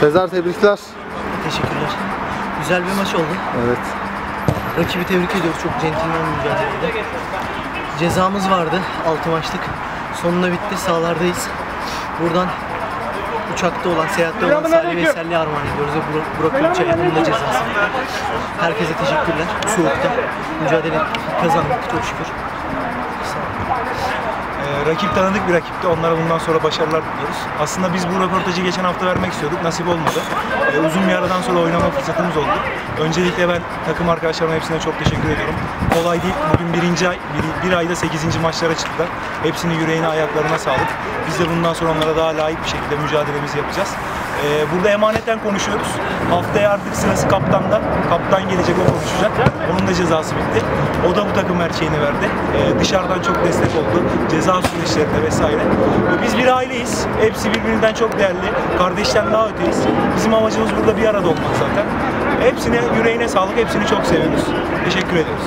Sezar tebrikler. Teşekkürler. Güzel bir maç oldu. Evet. Rakibi tebrik ediyoruz. Çok centilmen mücadeleydi. Cezamız vardı. 6 maçlık. Sonunda bitti. Sahalardayız. Buradan uçakta olan, seyahatte olan Salih Veselli'ye armağan ediyoruz ve Burak, Ölçay'a bunun da cezası. Herkese teşekkürler. Soğukta mücadele. Kazandık çok şükür. Sağ olun. Ee, rakip tanıdık bir rakipti. Onlara bundan sonra başarılar diliyoruz. Aslında biz bu röportajı geçen hafta vermek istiyorduk. Nasip olmadı. Ee, uzun bir aradan sonra oynama fırsatımız oldu. Öncelikle ben takım arkadaşlarıma hepsine çok teşekkür ediyorum. Kolay değil. Bugün birinci ay, bir, bir ayda 8. maçlara çıktılar. Hepsinin yüreğine, ayaklarına sağlık. Biz de bundan sonra onlara daha layık bir şekilde mücadelemizi yapacağız. Ee, burada emanetten konuşuyoruz. Haftaya artık sırası kaptanda. Kaptan gelecek o konuşacak. Da cezası bitti. O da bu takım her şeyini verdi. Ee, dışarıdan çok destek oldu. Ceza süreçlerinde vesaire. Ve biz bir aileyiz. Hepsi birbirinden çok değerli. Kardeşten daha öteyiz. Bizim amacımız burada bir arada olmak zaten. Hepsine yüreğine sağlık. Hepsini çok seviyoruz. Teşekkür ediyoruz.